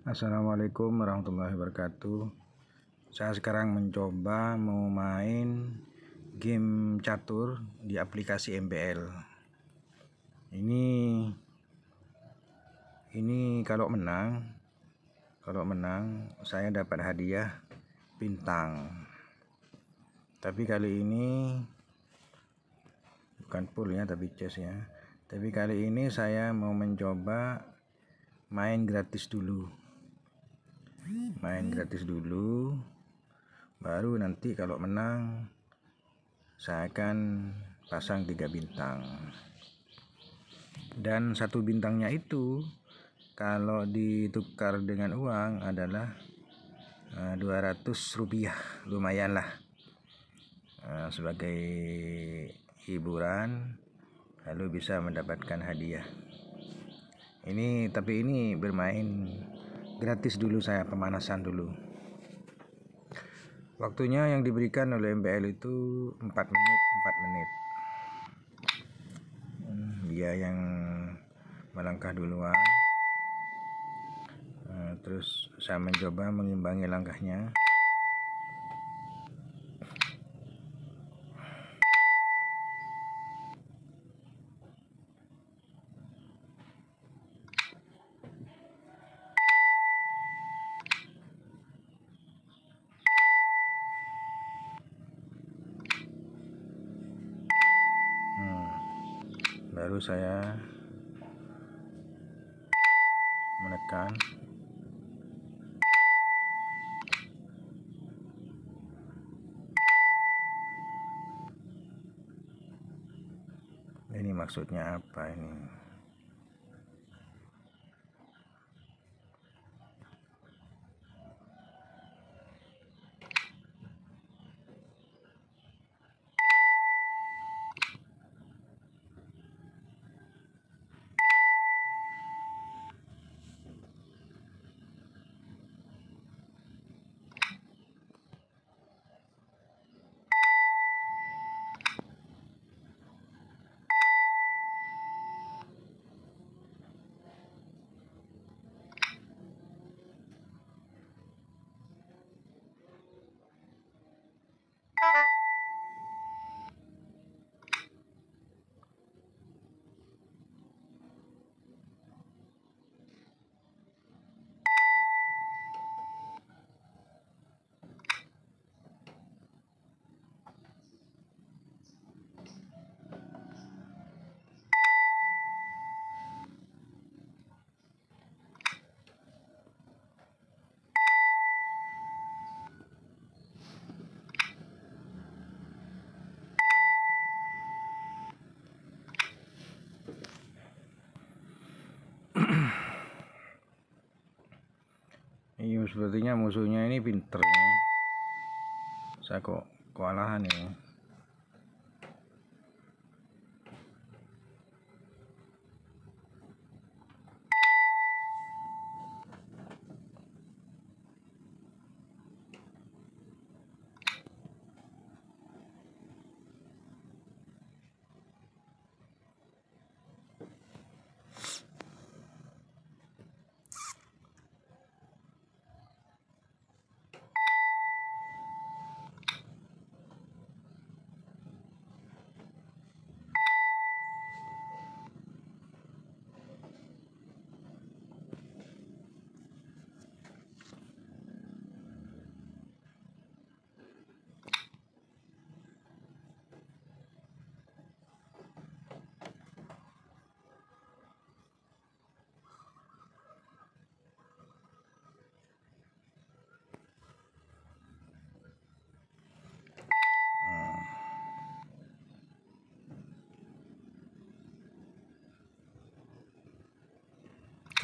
Assalamualaikum warahmatullahi wabarakatuh. Saya sekarang mencoba mau main game catur di aplikasi MBL Ini Ini kalau menang Kalau menang saya dapat hadiah bintang. Tapi kali ini Bukan full ya tapi chess ya. Tapi kali ini saya mau mencoba main gratis dulu main gratis dulu. Baru nanti kalau menang saya akan pasang tiga bintang. Dan satu bintangnya itu kalau ditukar dengan uang adalah 200 eh, rupiah. Lumayan lah. Eh, sebagai hiburan lalu bisa mendapatkan hadiah. Ini tapi ini bermain gratis dulu saya pemanasan dulu. Waktunya yang diberikan oleh MBL itu 4 menit 4 menit. Hmm, dia yang melangkah duluan. Nah, terus saya mencoba mengimbangi langkahnya baru saya menekan. Ini maksudnya apa ini Iya sepertinya musuhnya ini pinter ya. Saya kok kewalahan ya.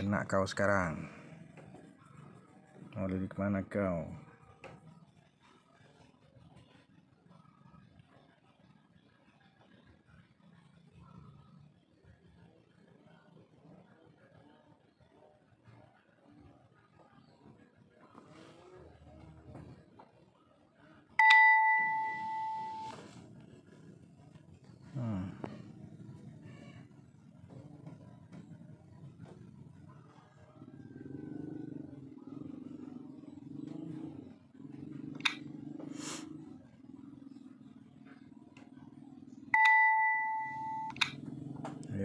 Kena kau sekarang. Mau lari ke mana kau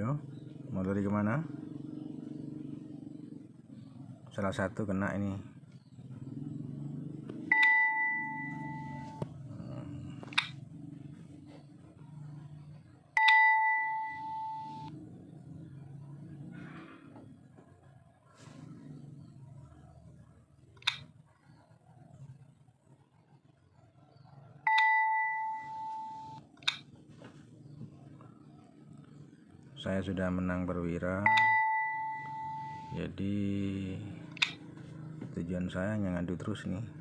ayo mau lari ke mana? Salah satu kena ini saya sudah menang perwira. Jadi tujuan saya hanya ngadu terus nih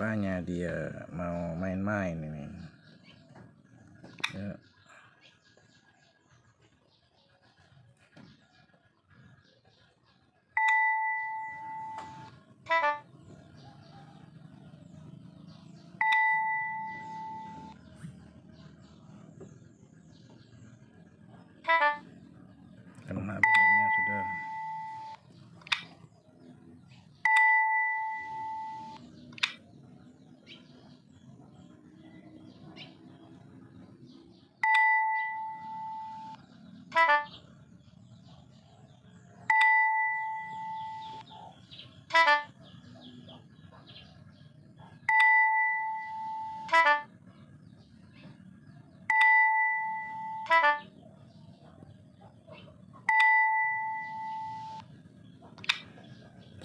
Rupanya dia mau main-main ini. Ya.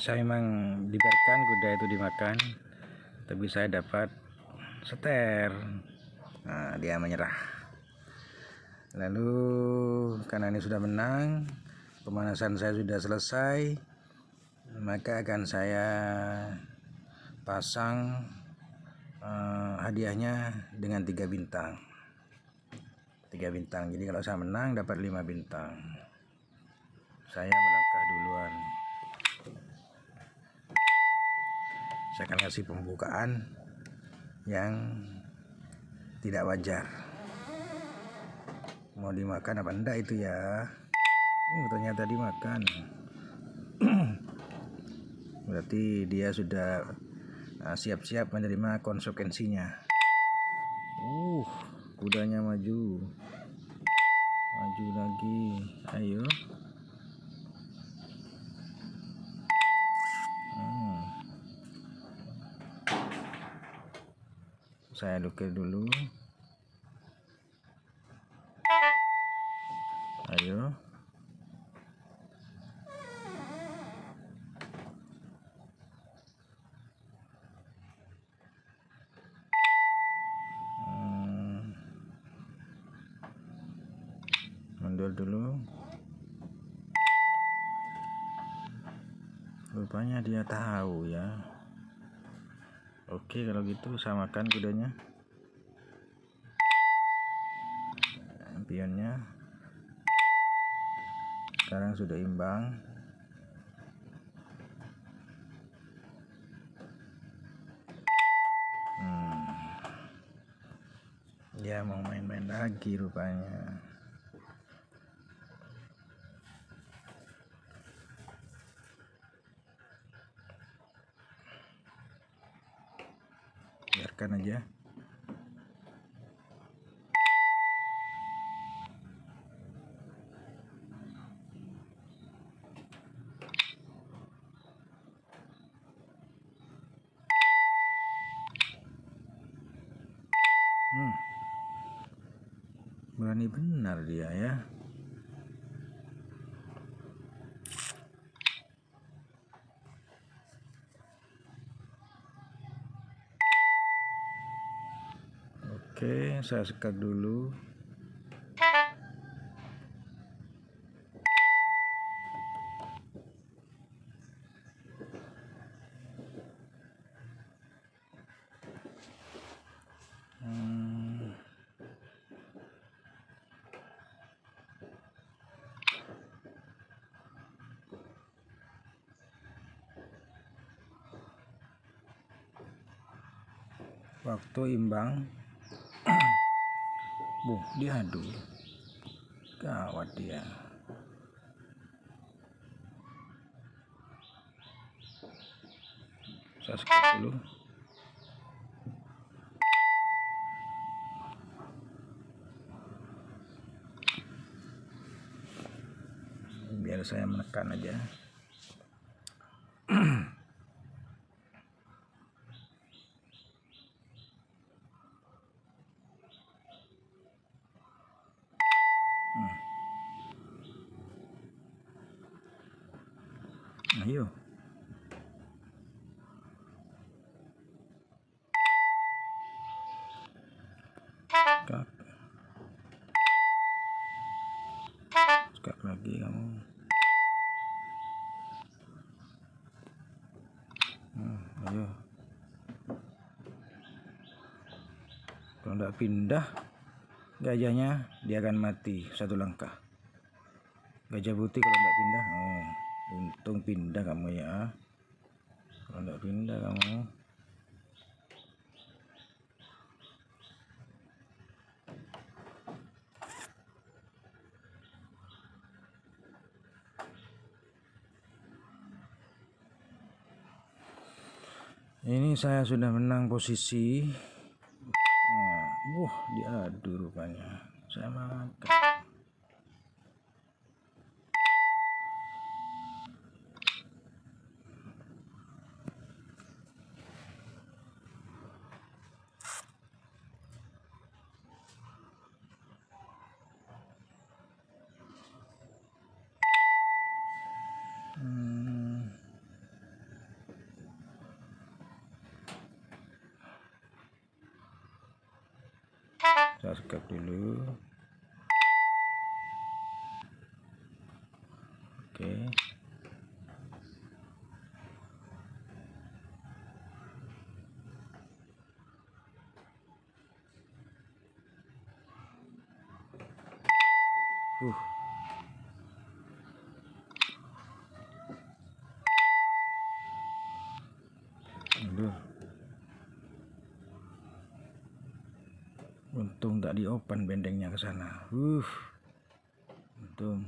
Saya memang dibiarkan kuda itu dimakan tapi saya dapat seter. Nah, dia menyerah. Lalu karena ini sudah menang pemanasan saya sudah selesai maka akan saya pasang uh, hadiahnya dengan tiga bintang. Tiga bintang. Jadi kalau saya menang dapat lima bintang. Saya melangkah duluan saya akan kasih pembukaan yang tidak wajar. Mau dimakan apa enggak itu ya? Uh, ternyata dimakan. Berarti dia sudah siap-siap uh, menerima konsekuensinya. Uh kudanya maju. Maju lagi. Ayo saya lukir dulu. Ayo. Hmm. mundur dulu. Rupanya dia tahu ya Oke kalau gitu samakan kudanya. Pionnya Sekarang sudah imbang. Hmm. Dia mau main-main lagi rupanya biarkan aja hmm. berani benar dia ya saya sekat dulu. Hmm. Waktu imbang buh diadu. Gawat dia. Saya skip dulu. Biar saya menekan aja Tidak pindah, gajahnya dia akan mati satu langkah. Gajah putih kalau tidak pindah, oh, untung pindah kamu ya. Kalau tidak pindah kamu. ini saya sudah menang posisi diadu rupanya. Saya makan skip dulu oke uh Aduh. Untung tak di open bendengnya ke sana. Uh untung.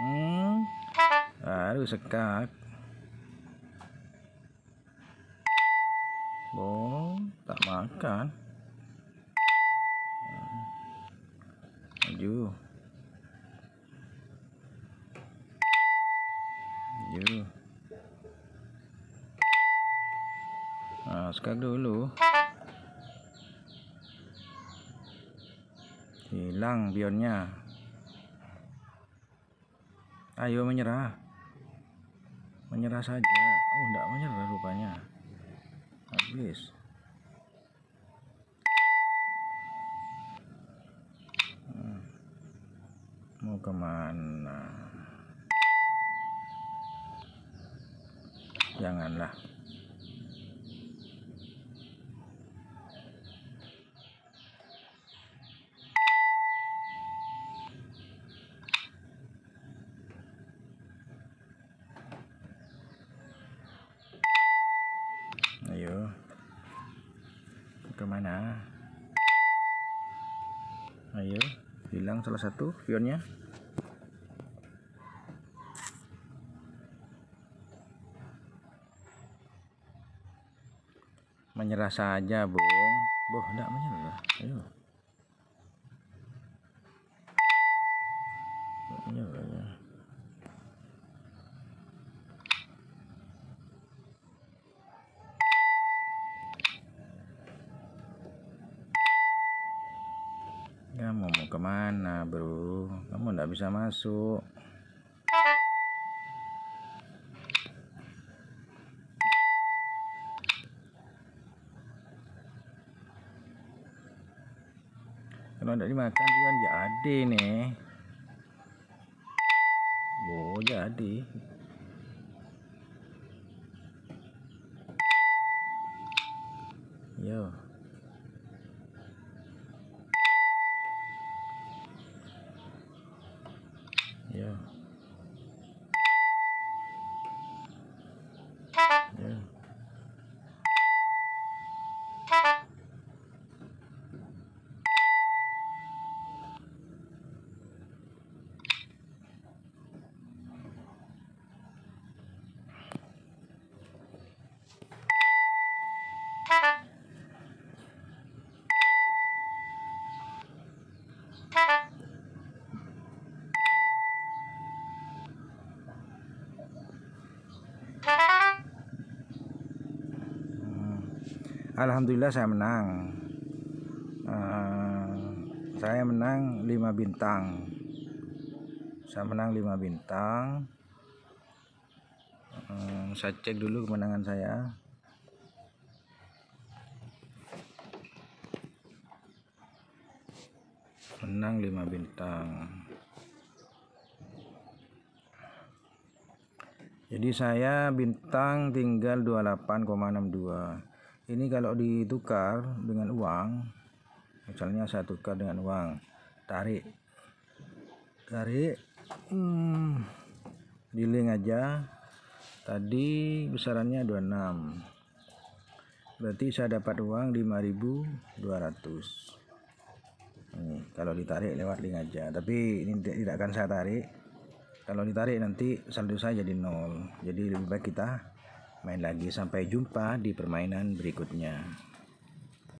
Hmm. Aduh sekak. Bong tak makan. Maju Skak dulu. Hilang bionnya. Ayo menyerah. Menyerah saja. Oh, enggak menyerah rupanya. Habis. Hmm. Mau ke mana? janganlah ayo ke mana ayo hilang salah satu pionnya. Menyerah saja bung. Boh tidak menyerah. Ayo menyerah ya. kamu mau ke mana bro kamu tidak bisa masuk. Kalau tidak dimakan dia jadi nih. Oh jadi Alhamdulillah saya menang. Uh, saya menang 5 bintang. Saya menang 5 bintang. Uh, saya cek dulu kemenangan saya. Menang 5 bintang. Jadi saya bintang tinggal 28,62 ini kalau ditukar dengan uang misalnya saya tukar dengan uang tarik tarik hmm, di link aja. Tadi besarannya 26 berarti saya dapat uang 5200 ini kalau ditarik lewat link aja. Tapi ini tidak akan saya tarik. Kalau ditarik nanti saldo saya jadi nol. Jadi lebih baik kita main lagi sampai jumpa di permainan berikutnya